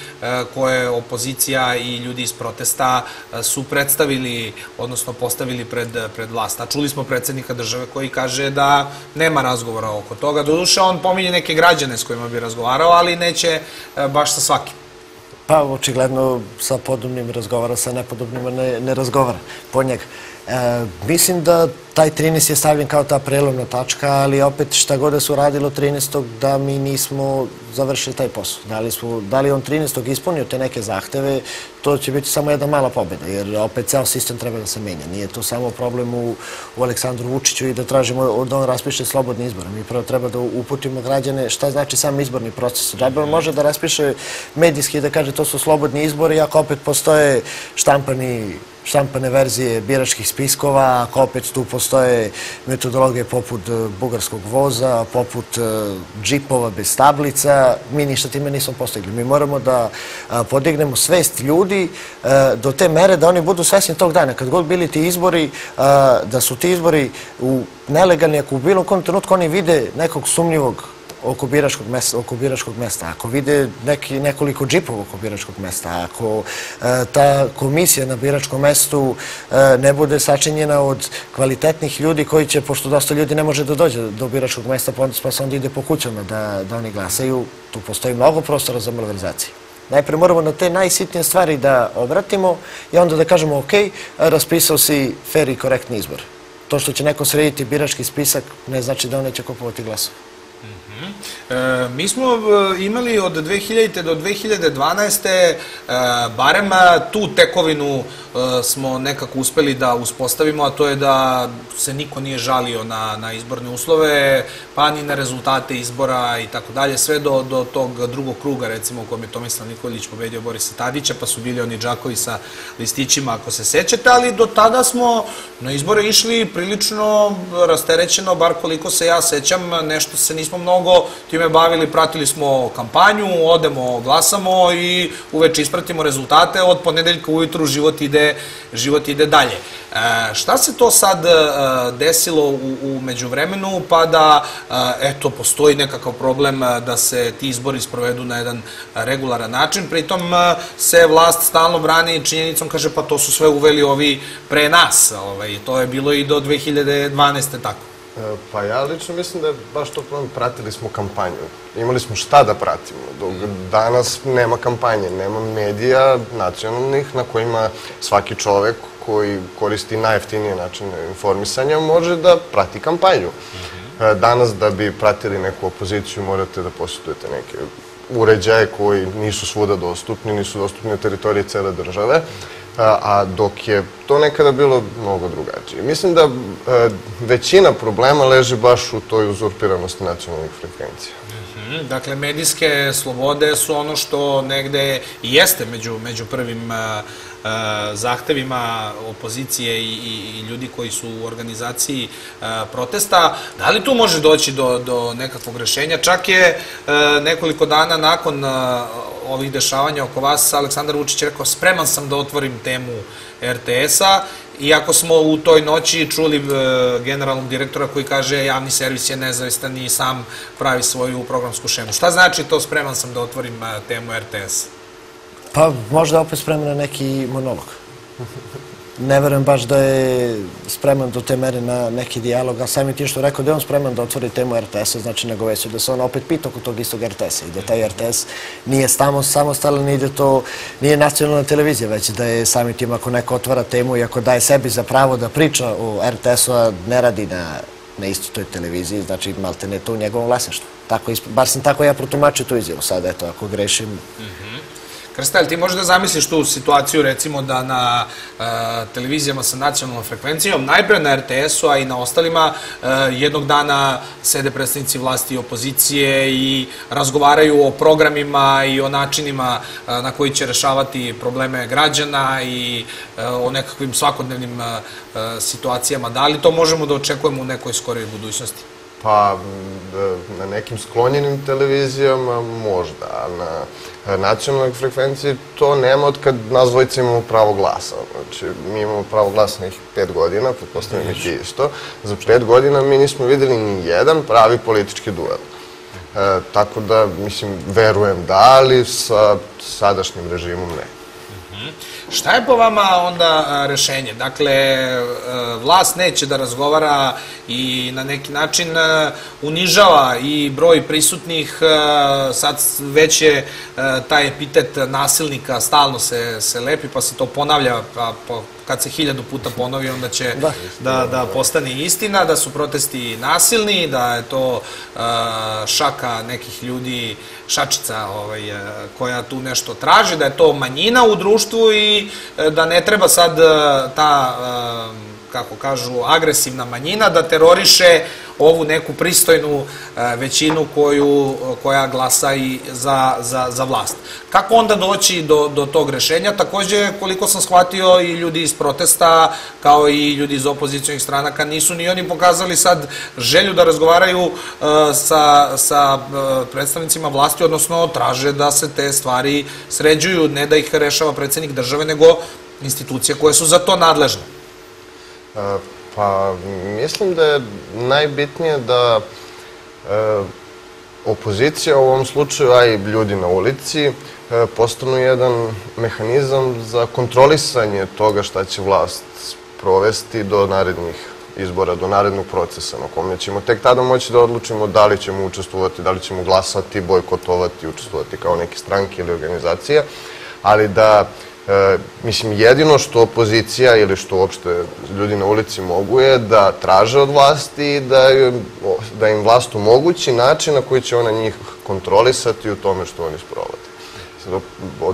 koje opozicija i ljudi iz protesta su predstavili, odnosno postavili pred, pred vlast. A čuli smo predsednika države koji kaže da nema razgovora oko toga. Doduše, on pominje neke građane s kojima bi razgovarao, ali neće baš sa svakim. Pa, očigledno sa podobnim razgovara, sa nepodobnima ne, ne razgovara po njega. E, mislim da taj 13 je stavljen kao ta prelomna tačka, ali opet šta god da se uradilo 13. da mi nismo završili taj posao. Da li, smo, da on 13. ispunio te neke zahteve, to će biti samo jedna mala pobjeda, jer opet ceo sistem treba da se menja. Nije to samo problem u, u Aleksandru Vučiću i da tražimo da on raspiše slobodni izbor. Mi prvo treba da uputimo građane šta znači sam izborni proces. Da on može da raspiše medijski i da kaže to su slobodni izbori, ako opet postoje štampani štampane verzije biračkih spiskova, ako opet tu postoje metodologije poput e, bugarskog voza, poput e, džipova bez tablica, mi ništa time nismo postigli. Mi moramo da a, podignemo svest ljudi e, do te mere da oni budu svesni tog dana. Kad god bili ti izbori, da su ti izbori u nelegalni, ako u bilo kom trenutku oni vide nekog sumnjivog oko biračkog mesta, oko biračkog mesta, ako vide neki, nekoliko džipova oko biračkog mesta, ako e, ta komisija na biračkom mestu e, ne bude sačinjena od kvalitetnih ljudi koji će, pošto dosta ljudi ne može da dođe do biračkog mesta, pa, pa se onda ide po kućama da, da oni glasaju, tu postoji mnogo prostora za malverzaciju. Najpre moramo na te najsitnije stvari da obratimo i onda da kažemo ok, raspisao si fair i korektni izbor. To što će neko srediti birački spisak ne znači da on neće kupovati glasove. Mm -hmm. E, mi smo e, imali od 2000. do 2012. E, barem e, tu tekovinu e, smo nekako uspeli da uspostavimo, a to je da se niko nije žalio na, na izborne uslove, pa ni na rezultate izbora i tako dalje, sve do, do tog drugog kruga, recimo u kojem je Tomislav Nikolić pobedio Borisa Tadića, pa su bili oni džakovi sa listićima, ako se sećate, ali do tada smo na izbore išli prilično rasterećeno, bar koliko se ja sećam, nešto se nismo mnogo time bavili, pratili smo kampanju, odemo, glasamo i uveče ispratimo rezultate, od ponedeljka ujutru život ide, život ide dalje. E, šta se to sad e, desilo u, u međuvremenu, pa da, e, eto, postoji nekakav problem e, da se ti izbori sprovedu na jedan regularan način, pritom e, se vlast stalno brani činjenicom, kaže, pa to su sve uveli ovi pre nas, ovaj, to je bilo i do 2012. tako. E, Pa ja lično mislim da je baš to problem, pratili smo kampanju. Imali smo šta da pratimo, dok danas nema kampanje, nema medija nacionalnih na kojima svaki čovek koji koristi najjeftinije načine informisanja može da prati kampanju. E, Danas da bi pratili neku opoziciju morate da posjetujete neke uređaje koji nisu svuda dostupni, nisu dostupni na teritoriji cele države, a, dok je to nekada bilo mnogo drugačije. Mislim da e, većina problema leži baš u toj uzurpiranosti nacionalnih frekvencija. Mhm, Dakle, medijske slobode su ono što negde jeste među, među prvim a, zahtevima opozicije i, i, ljudi koji su u organizaciji a, protesta. Da li tu može doći do, do nekakvog rešenja? Čak je a, nekoliko dana nakon ovih dešavanja oko vas Aleksandar Vučić rekao spreman sam da otvorim temu RTS-a Iako smo u toj noći čuli e, generalnog direktora koji kaže javni servis je nezavistan i sam pravi svoju programsku šemu. Šta znači to spreman sam da otvorim e, temu RTS? Pa možda opet spreman na neki monolog. Ne verujem baš da je spreman do te mere na neki dijalog, a samim tim što rekao da je on spreman da otvori temu RTS-a, znači nego već da se on opet pita oko tog istog RTS-a i da taj RTS nije samo samostalan i da to nije nacionalna televizija, već da je samim tim ako neko otvara temu i ako daje sebi za pravo da priča o RTS-u, a ne radi na na istoj toj televiziji, znači malte ne to u njegovom vlasništvu. Tako, bar sam tako ja protumačio tu izjavu. Sad, eto, ako grešim, Krsta, ti možeš da zamisliš tu situaciju recimo da na e, televizijama sa nacionalnom frekvencijom, najpre na RTS-u, a i na ostalima, e, jednog dana sede predstavnici vlasti i opozicije i razgovaraju o programima i o načinima e, na koji će rešavati probleme građana i o nekakvim svakodnevnim situacijama. Da li to možemo da očekujemo u nekoj skorijoj budućnosti? Pa na nekim sklonjenim televizijama možda, na nacionalnoj frekvenciji to nema od kad nas dvojica imamo pravo glasa. Znači, mi imamo pravo glasa nekih pet godina, pretpostavljam i ti isto. Za pet godina mi nismo videli ni jedan pravi politički duel. E, tako da, mislim, verujem da, ali sa sadašnjim režimom ne. Šta je po vama onda rešenje? Dakle, vlast neće da razgovara i na neki način unižava i broj prisutnih, sad već je taj epitet nasilnika stalno se, se lepi, pa se to ponavlja, pa po, kad se hiljadu puta ponovi, onda će da, Da. da, postane istina, da su protesti nasilni, da je to šaka nekih ljudi, šačica ovaj, koja tu nešto traži, da je to manjina u društvu i e, da ne treba sad ta, kako kažu, agresivna manjina da teroriše ovu neku pristojnu e, većinu koju, koja glasa i za, za, za vlast. Kako onda doći do, do tog rešenja? Takođe, koliko sam shvatio i ljudi iz protesta, kao i ljudi iz opozicijalnih stranaka, nisu ni oni pokazali sad želju da razgovaraju e, sa, sa e, predstavnicima vlasti, odnosno traže da se te stvari sređuju, ne da ih rešava predsednik države, nego institucije koje su za to nadležne. E, Pa, mislim da je najbitnije da e, opozicija u ovom slučaju, a i ljudi na ulici, e, postanu jedan mehanizam za kontrolisanje toga šta će vlast provesti do narednih izbora, do narednog procesa na kome ćemo tek tada moći da odlučimo da li ćemo učestvovati, da li ćemo glasati, bojkotovati, učestvovati kao neke stranke ili organizacije, ali da E, mislim, jedino što opozicija ili što uopšte ljudi na ulici mogu je da traže od vlasti i da, da im vlast omogući način na koji će ona njih kontrolisati u tome što oni sprovode.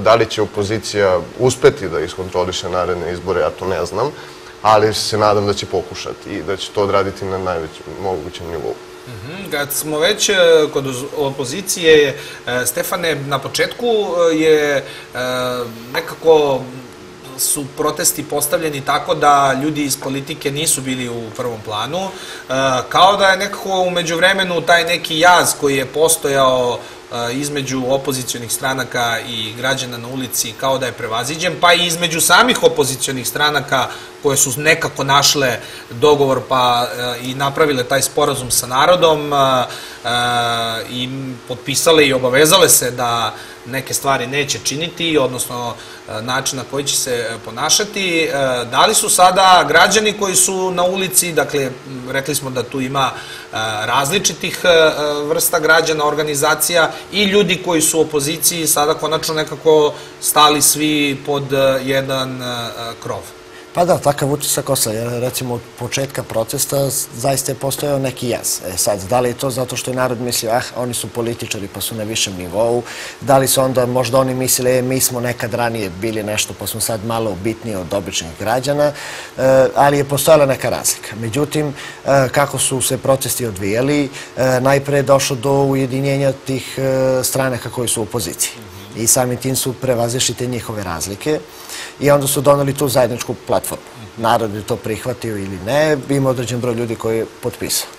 Da li će opozicija uspeti da iskontroliše naredne izbore, ja to ne znam, ali se nadam da će pokušati i da će to odraditi na najvećem mogućem nivou. Mhm, Kad smo već e, kod opozicije, e, Stefane, na početku e, je nekako su protesti postavljeni tako da ljudi iz politike nisu bili u prvom planu, kao da je nekako umeđu vremenu taj neki jaz koji je postojao između opozicionih stranaka i građana na ulici kao da je prevaziđen, pa i između samih opozicionih stranaka koje su nekako našle dogovor pa i napravile taj sporazum sa narodom i potpisale i obavezale se da neke stvari neće činiti, odnosno e, način na koji će se e, ponašati. E, Da li su sada građani koji su na ulici, dakle, rekli smo da tu ima različitih vrsta građana, organizacija i ljudi koji su u opoziciji sada konačno nekako stali svi pod jedan krov? Pa da, takav utisak ostaje. Recimo, od početka protesta zaista je postojao neki jaz. E sad, da li je to zato što je narod mislio, ah, oni su političari pa su na višem nivou, da li su onda možda oni mislili, e, mi smo nekad ranije bili nešto pa smo sad malo bitniji od običnih građana, e, ali je postojala neka razlika. Međutim, e, kako su se protesti odvijali, e, najpre je došlo do ujedinjenja tih e, stranaka koji su u opoziciji i samim tim su prevazišli te njihove razlike i onda su doneli tu zajedničku platformu. Narod je to prihvatio ili ne, ima određen broj ljudi koji je potpisao.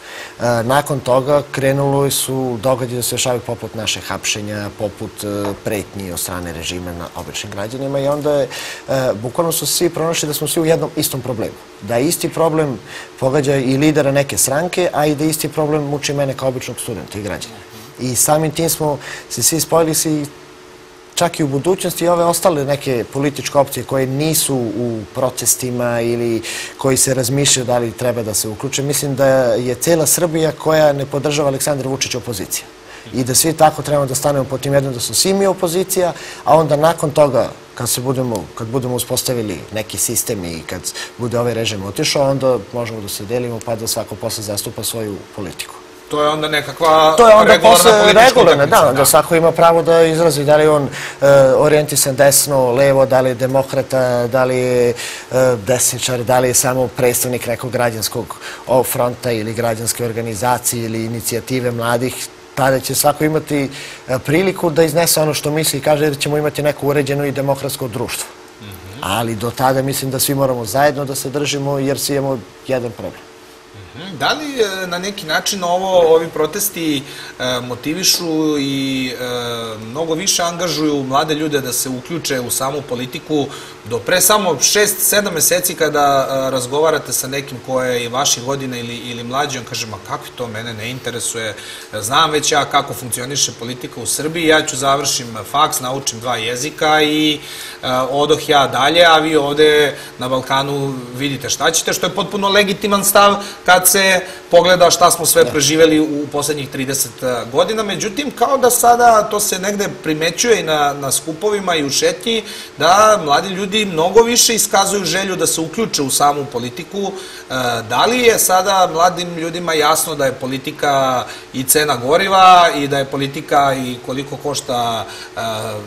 E, nakon toga krenuli su događaji da se dešavaju poput naše hapšenja, poput e, pretnji od strane režima na običnim građanima i onda je, e, bukvalno su svi pronašli da smo svi u jednom istom problemu. Da isti problem pogađa i lidera neke stranke, a i da isti problem muči mene kao običnog studenta i građana. I samim tim smo se svi spojili i čak i u budućnosti ove ostale neke političke opcije koje nisu u protestima ili koji se razmišljaju da li treba da se uključe. Mislim da je cela Srbija koja ne podržava Aleksandra Vučića opozicija. I da svi tako trebamo da stanemo po tim jednom da su svi mi opozicija, a onda nakon toga kad se budemo, kad budemo uspostavili neki sistem i kad bude ovaj režim otišao, onda možemo da se delimo pa da svako posle zastupa svoju politiku. To je onda nekakva To je onda regularna posle politička regularna, utakmica, da, da svako ima pravo da izrazi da li on e, orijentisan desno, levo, da li je demokrata, da li je e, desničar, da li je samo predstavnik nekog građanskog fronta ili građanske organizacije ili inicijative mladih, tada će svako imati e, priliku da iznese ono što misli i kaže da ćemo imati neko uređeno i demokratsko društvo. Ali do tada mislim da svi moramo zajedno da se držimo jer svi imamo jedan problem. Da li e, na neki način ovo, ovi protesti e, motivišu i e, mnogo više angažuju mlade ljude da se uključe u samu politiku do pre samo 6-7 meseci kada razgovarate sa nekim ko je i vaših godina ili, ili mlađi, on kaže, ma kako to mene ne interesuje, znam već ja kako funkcioniše politika u Srbiji, ja ću završim faks, naučim dva jezika i odoh ja dalje, a vi ovde na Balkanu vidite šta ćete, što je potpuno legitiman stav kad se pogleda šta smo sve preživeli u poslednjih 30 godina. Međutim, kao da sada to se negde primećuje i na, na skupovima i u šetnji, da mladi ljudi mnogo više iskazuju želju da se uključe u samu politiku. E, Da li je sada mladim ljudima jasno da je politika i cena goriva i da je politika i koliko košta e,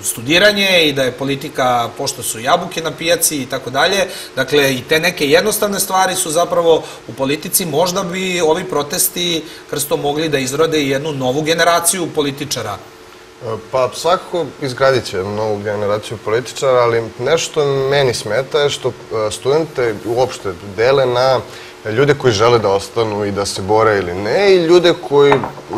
studiranje i da je politika pošto su jabuke na pijaci i tako dalje. Dakle, i te neke jednostavne stvari su zapravo u politici. Možda bi ovi protesti krsto mogli da izrode jednu novu generaciju političara. Pa svakako izgradit će novu generaciju političara, ali nešto meni smeta je što e, studente uopšte dele na ljude koji žele da ostanu i da se bore ili ne i ljude koji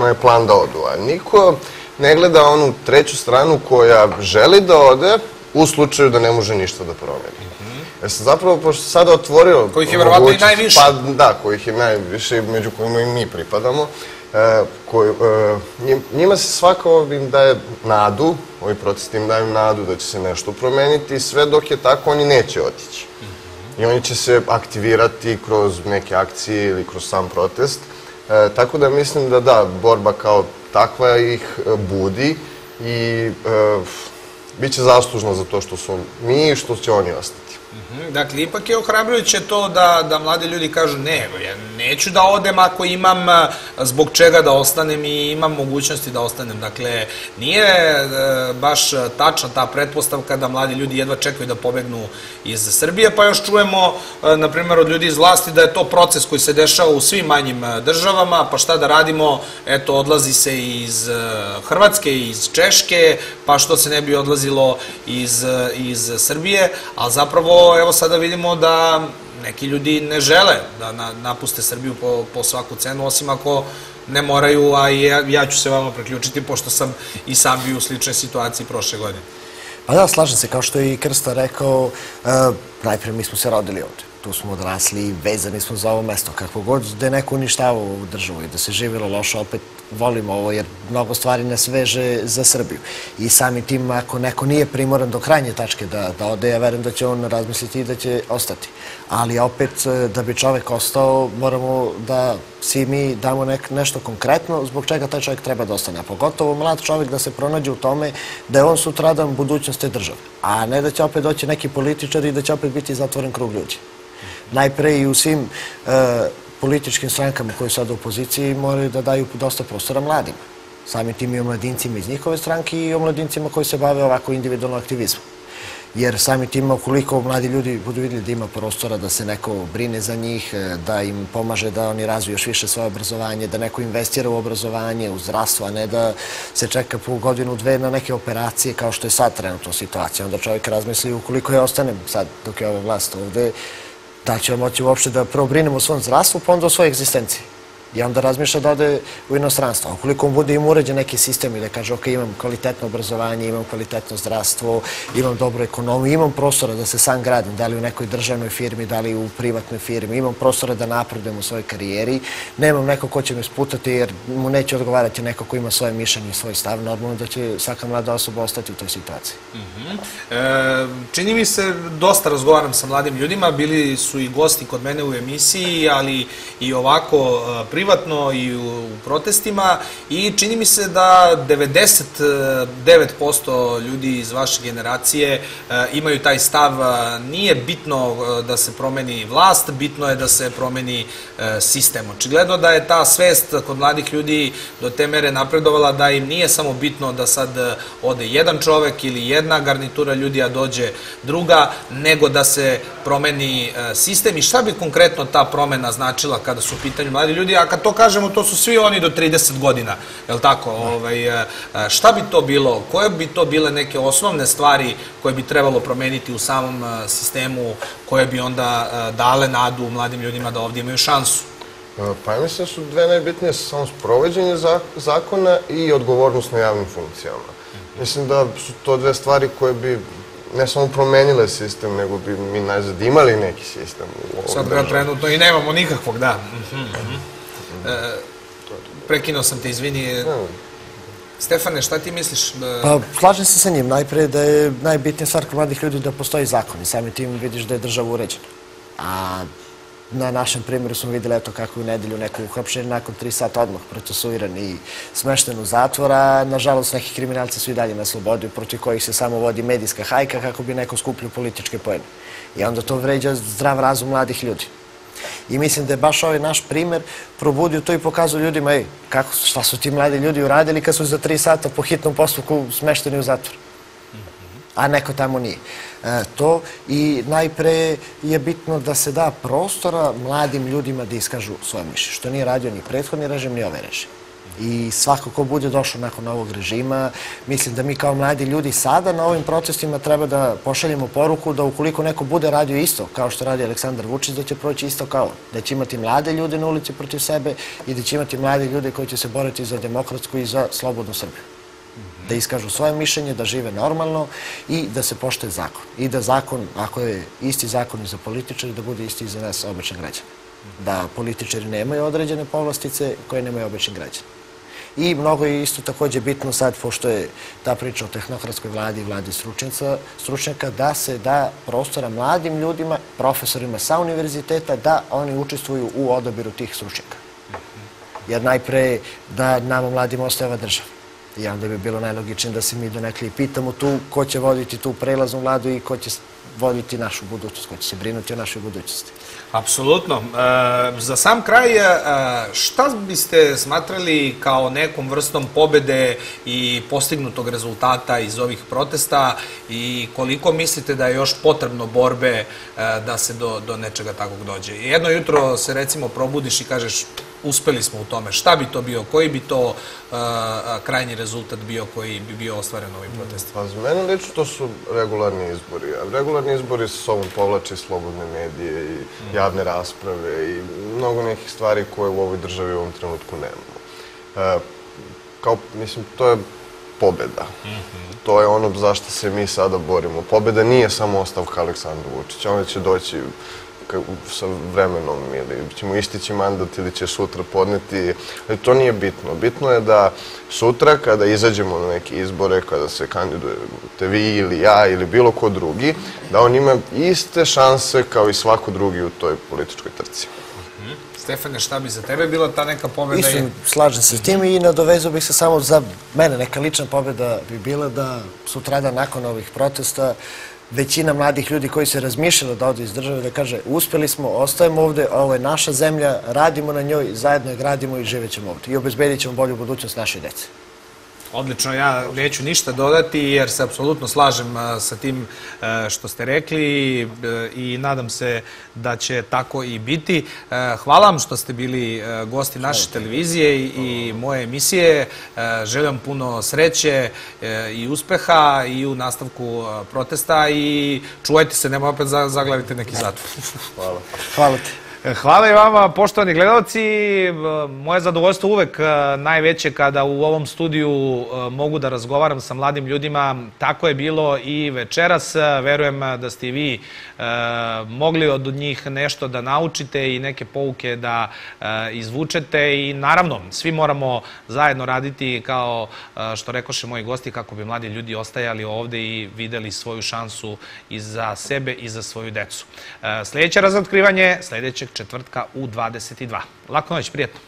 je plan da odu. A niko ne gleda onu treću stranu koja želi da ode u slučaju da ne može ništa da promeni. Sam zapravo, pošto sam sada otvorio... Kojih je verovatno i najviše. Pa da, kojih je najviše među kojima i mi pripadamo. E, koji, e, njim- njima se svako im daje nadu, ovi protesti im daju nadu da će se nešto promeniti i sve dok je tako oni neće otići. I oni će se aktivirati kroz neke akcije ili kroz sam protest. E, tako da mislim da da, borba kao takva ih budi i bit će zaslužna za to što su mi i što će oni ostati. Mhm, Dakle, ipak je ohrabrujuće to da, da mladi ljudi kažu ne, neću da odem ako imam e, zbog čega da ostanem i imam mogućnosti da ostanem. Dakle, nije e, baš tačna ta pretpostavka da mladi ljudi jedva čekaju da pobegnu iz Srbije, pa još čujemo, e, na primjer, od ljudi iz vlasti da je to proces koji se dešava u svim manjim državama, pa šta da radimo, eto, odlazi se iz Hrvatske, iz Češke, pa što se ne bi odlazilo iz, iz Srbije, ali zapravo, evo sada vidimo da neki ljudi ne žele da na, napuste Srbiju po, po svaku cenu, osim ako ne moraju, a ja, ja ću se vama preključiti, pošto sam i sam bio u sličnoj situaciji prošle godine. Pa da, slažem se, kao što je i Krsta rekao, uh, najprije mi smo se rodili ovde. Tu smo odrasli, vezani smo za ovo mesto. Kako god da je neko uništavao ovu državu i da se živjelo loše, opet volimo ovo jer mnogo stvari nas veže za Srbiju. I samim tim, ako neko nije primoran do krajnje tačke da, da ode, ja verujem da će on razmisliti i da će ostati. Ali opet, e, da bi čovek ostao, moramo da svi mi damo nek, nešto konkretno zbog čega taj čovjek treba da ostane. A pogotovo mlad čovjek da se pronađe u tome da je on sutradan budućnost te države. A ne da će opet doći neki političar i da će opet biti zatvoren krug ljudi. Najpre i u svim uh, političkim strankama koje su sada u opoziciji moraju da daju dosta prostora mladima. Samim tim i o mladincima iz njihove stranke i o mladincima koji se bave ovako individualno aktivizmom. Jer samim tim, ukoliko mladi ljudi budu vidjeli da ima prostora da se neko brine za njih, e, da im pomaže da oni razviju još više svoje obrazovanje, da neko investira u obrazovanje, u zdravstvo, a ne da se čeka po godinu, dve na neke operacije kao što je sad trenutno situacija. Onda čovjek razmisli ukoliko ja ostanem sad dok je ova vlast ovde, da će moći uopšte da prvo brinemo o svom zdravstvu, pa onda o svojoj egzistenciji i onda razmišlja da ode u inostranstvo. Ukoliko on bude im uređen neki sistem i da kaže, ok, imam kvalitetno obrazovanje, imam kvalitetno zdravstvo, imam dobru ekonomiju, imam prostora da se sam gradim, da li u nekoj državnoj firmi, da li u privatnoj firmi, imam prostora da napredujem u svojoj karijeri, nemam neko ko će me sputati jer mu neće odgovarati neko ko ima svoje mišljenje i svoj stav, normalno da će svaka mlada osoba ostati u toj situaciji. -hmm. e, čini mi se, dosta razgovaram sa mladim ljudima, bili su i gosti kod mene u emisiji, ali i ovako privatno i u, protestima i čini mi se da 99% ljudi iz vaše generacije e, imaju taj stav, e, nije bitno e, da se promeni vlast, bitno je da se promeni sistem. Očigledno da je ta svest kod mladih ljudi do te mere napredovala da im nije samo bitno da sad ode jedan čovek ili jedna garnitura ljudi, a dođe druga, nego da se promeni sistem i šta bi konkretno ta promena značila kada su u pitanju mladi ljudi, a kad to kažemo, to su svi oni do 30 godina, je li tako? Ovaj, e, e, šta bi to bilo? Koje bi to bile neke osnovne stvari koje bi trebalo promeniti u samom e, sistemu, koje bi onda dale nadu mladim ljudima da ovdje imaju šansu? Pa ja mislim da su dve najbitnije samo sproveđenje zakona i odgovornost na javnim funkcijama. Mislim da su to dve stvari koje bi ne samo promenile sistem, nego bi mi najzad imali neki sistem. Sad ga trenutno i nemamo nikakvog, da. Mm -hmm. E, prekinuo sam te, izvini. Stefane, šta ti misliš? Pa, slažem se sa njim. Najpre da je najbitnija stvar kod mladih ljudi da postoji zakon i samim tim vidiš da je država uređena. A na našem primjeru smo videli eto kako u nedelju neko uhapšen nakon tri sata odmah procesuiran i smešten u zatvor, a nažalost neki kriminalci su i dalje na slobodi protiv kojih se samo vodi medijska hajka kako bi neko skupljio političke pojene. I onda to vređa zdrav razum mladih ljudi. I mislim da je baš ovaj naš primer probudio to i pokazao ljudima, ej, kako, šta su ti mladi ljudi uradili kad su za tri sata po hitnom postupku smešteni u zatvor. A neko tamo nije. E, to i najpre je bitno da se da prostora mladim ljudima da iskažu svoje mišlje, što nije radio ni prethodni režim, ni ovaj režim. I svako ko bude došao nakon ovog režima, mislim da mi kao mladi ljudi sada na ovim protestima treba da pošaljemo poruku da ukoliko neko bude radio isto kao što radi Aleksandar Vučić, da će proći isto kao. Da će imati mlade ljude na ulici protiv sebe i da će imati mlade ljude koji će se boriti za demokratsku i za slobodnu Srbiju. Da iskažu svoje mišljenje, da žive normalno i da se poštoje zakon. I da zakon, ako je isti zakon i za političari, da bude isti i za nas običan građan. Da političari nemaju određene povlastice koje nemaju obični građani. I mnogo je isto takođe bitno sad, pošto je ta priča o tehnokratskoj vladi i vladi stručnjaka, da se da prostora mladim ljudima, profesorima sa univerziteta, da oni učestvuju u odabiru tih stručnjaka. Jer najpre da nama mladim ostaje ova država. I onda bi bilo najlogičnije da se mi donekli pitamo tu ko će voditi tu prelaznu vladu i ko će voditi našu budućnost, ko će se brinuti o našoj budućnosti. Apsolutno. E, za sam kraj, e, šta biste smatrali kao nekom vrstom pobede i postignutog rezultata iz ovih protesta i koliko mislite da je još potrebno borbe e, da se do, do nečega takvog dođe? Jedno jutro se recimo probudiš i kažeš uspeli smo u tome. Šta bi to bio? Koji bi to e, krajnji rezultat bio koji bi bio ostvaren ovim protestima? Pa za mene lično to su regularni izbori. A regularni izbori sa sobom povlače slobodne medije i javne rasprave i mnogo nekih stvari koje u ovoj državi u ovom trenutku nemamo. E, kao, mislim, to je pobeda. To je ono zašto se mi sada borimo. Pobeda nije samo ostavka Aleksandra Vučića. Ona će doći sa vremenom ili će mu istići mandat ili će sutra podneti. Ali to nije bitno. Bitno je da sutra kada izađemo na neke izbore, kada se kandidujete vi ili ja ili bilo ko drugi, da on ima iste šanse kao i svako drugi u toj političkoj trci. Stefane, šta bi za tebe bila ta neka pobeda? Isto slažem se s tim i nadovezao bih se samo za mene, neka lična pobjeda bi bila da sutradan nakon ovih protesta većina mladih ljudi koji se razmišljala da ode iz države da kaže uspeli smo, ostajemo ovde, ovo je naša zemlja, radimo na njoj, zajedno je gradimo i živjet ćemo ovde i obezbedit ćemo bolju budućnost naše dece. Odlično, ja neću ništa dodati jer se apsolutno slažem sa tim e, što ste rekli e, i nadam se da će tako i biti. E, Hvala vam što ste bili gosti naše televizije i- moje emisije. Želim vam puno sreće i uspeha i u nastavku protesta i čuvajte se, nema opet za- zaglavite neki zatvor. Hvala. Hvala ti. Hvala i vama, poštovani gledalci. Moje zadovoljstvo uvek e, najveće kada u ovom studiju e, mogu da razgovaram sa mladim ljudima. Tako je bilo i večeras. Verujem da ste i vi e, mogli od njih nešto da naučite i neke pouke da izvučete i naravno svi moramo zajedno raditi kao što rekoše moji gosti kako bi mladi ljudi ostajali ovde i videli svoju šansu i za sebe i za svoju decu. Sljedeće razotkrivanje sledećeg četvrtka u 22. Lako noć, prijetno.